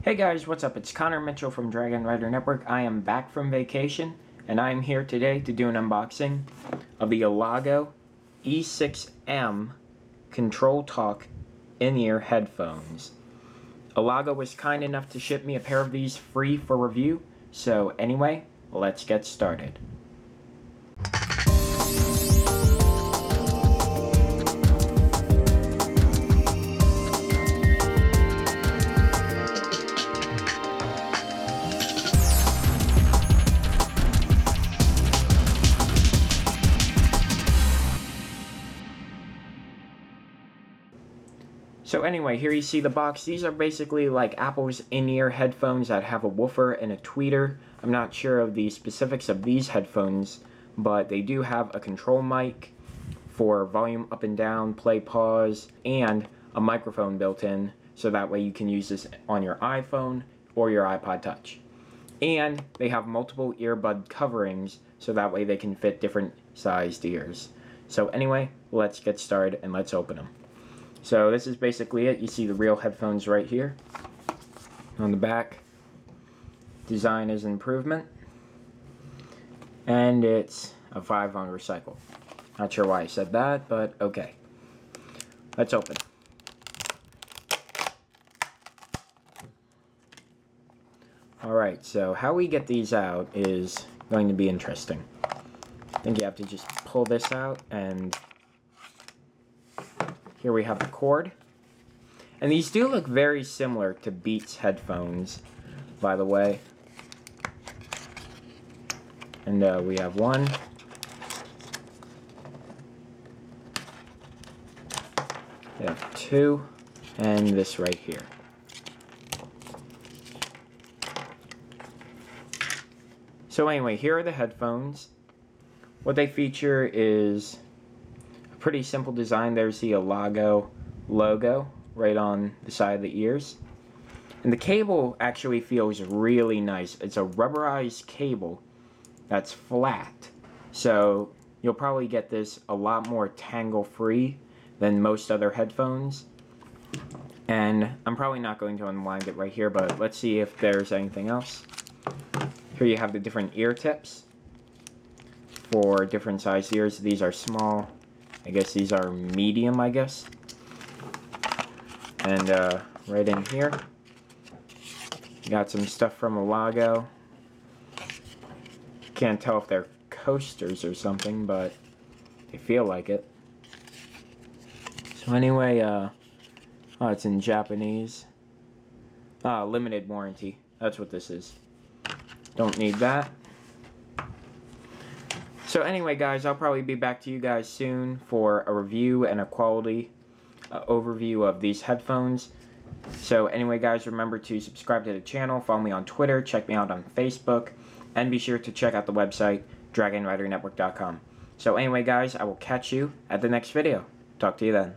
Hey guys, what's up? It's Connor Mitchell from Dragon Rider Network. I am back from vacation and I'm here today to do an unboxing of the Elago E6M Control Talk in-ear headphones. Elago was kind enough to ship me a pair of these free for review, so anyway, let's get started. So anyway, here you see the box. These are basically like Apple's in-ear headphones that have a woofer and a tweeter. I'm not sure of the specifics of these headphones, but they do have a control mic for volume up and down, play, pause, and a microphone built in, so that way you can use this on your iPhone or your iPod Touch. And they have multiple earbud coverings, so that way they can fit different sized ears. So anyway, let's get started and let's open them. So this is basically it. You see the real headphones right here. On the back, design is an improvement. And it's a 5 on recycle. Not sure why I said that, but okay. Let's open. Alright, so how we get these out is going to be interesting. I think you have to just pull this out and here we have the cord. And these do look very similar to Beats headphones, by the way. And uh, we have one. We have two. And this right here. So anyway, here are the headphones. What they feature is pretty simple design. There's the Elago logo right on the side of the ears. And the cable actually feels really nice. It's a rubberized cable that's flat. So you'll probably get this a lot more tangle free than most other headphones. And I'm probably not going to unwind it right here, but let's see if there's anything else. Here you have the different ear tips for different size ears. These are small, I guess these are medium, I guess. And uh, right in here, got some stuff from Elago. Can't tell if they're coasters or something, but they feel like it. So anyway, uh, oh, it's in Japanese. Ah, limited warranty. That's what this is. Don't need that. So anyway, guys, I'll probably be back to you guys soon for a review and a quality uh, overview of these headphones. So anyway, guys, remember to subscribe to the channel, follow me on Twitter, check me out on Facebook, and be sure to check out the website, DragonRiderNetwork.com. So anyway, guys, I will catch you at the next video. Talk to you then.